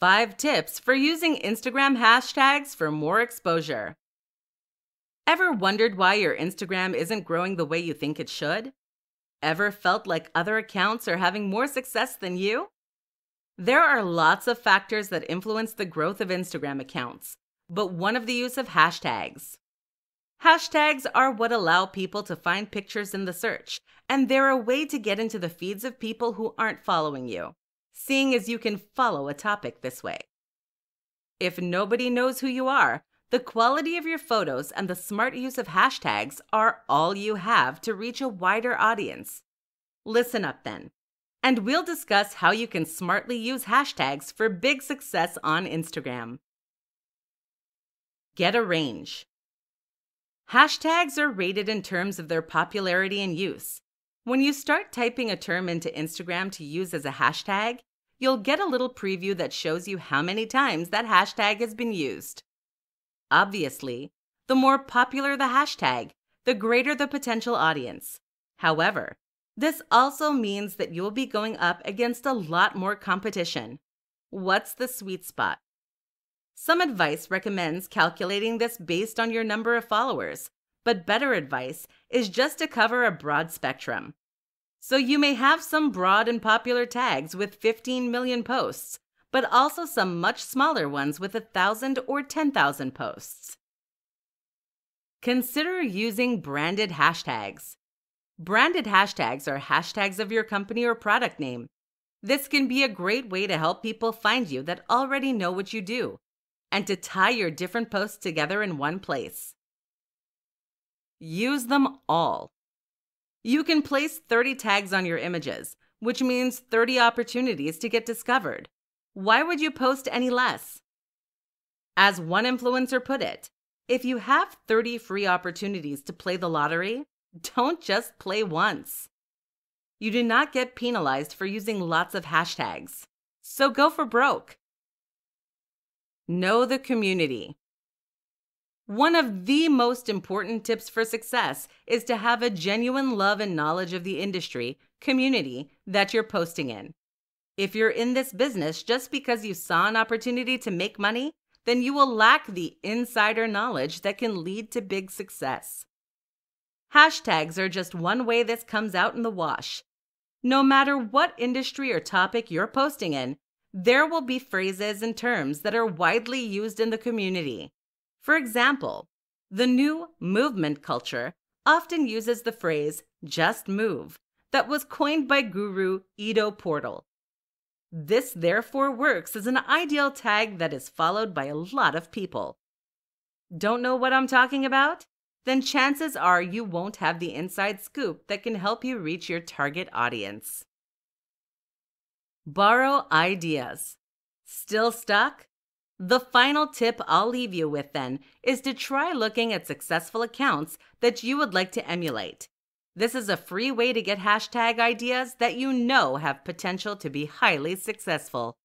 5 tips for using Instagram hashtags for more exposure. Ever wondered why your Instagram isn't growing the way you think it should? Ever felt like other accounts are having more success than you? There are lots of factors that influence the growth of Instagram accounts, but one of the use of hashtags. Hashtags are what allow people to find pictures in the search, and they're a way to get into the feeds of people who aren't following you seeing as you can follow a topic this way. If nobody knows who you are, the quality of your photos and the smart use of hashtags are all you have to reach a wider audience. Listen up then, and we'll discuss how you can smartly use hashtags for big success on Instagram. Get a range. Hashtags are rated in terms of their popularity and use. When you start typing a term into Instagram to use as a hashtag, you'll get a little preview that shows you how many times that hashtag has been used. Obviously, the more popular the hashtag, the greater the potential audience. However, this also means that you'll be going up against a lot more competition. What's the sweet spot? Some advice recommends calculating this based on your number of followers, but better advice is just to cover a broad spectrum. So you may have some broad and popular tags with 15 million posts, but also some much smaller ones with 1,000 or 10,000 posts. Consider using branded hashtags. Branded hashtags are hashtags of your company or product name. This can be a great way to help people find you that already know what you do and to tie your different posts together in one place. Use them all. You can place 30 tags on your images, which means 30 opportunities to get discovered. Why would you post any less? As one influencer put it, if you have 30 free opportunities to play the lottery, don't just play once. You do not get penalized for using lots of hashtags, so go for broke. Know the community. One of the most important tips for success is to have a genuine love and knowledge of the industry, community that you're posting in. If you're in this business just because you saw an opportunity to make money, then you will lack the insider knowledge that can lead to big success. Hashtags are just one way this comes out in the wash. No matter what industry or topic you're posting in, there will be phrases and terms that are widely used in the community. For example, the new movement culture often uses the phrase just move that was coined by guru Ido Portal. This therefore works as an ideal tag that is followed by a lot of people. Don't know what I'm talking about? Then chances are you won't have the inside scoop that can help you reach your target audience. Borrow ideas. Still stuck? The final tip I'll leave you with then is to try looking at successful accounts that you would like to emulate. This is a free way to get hashtag ideas that you know have potential to be highly successful.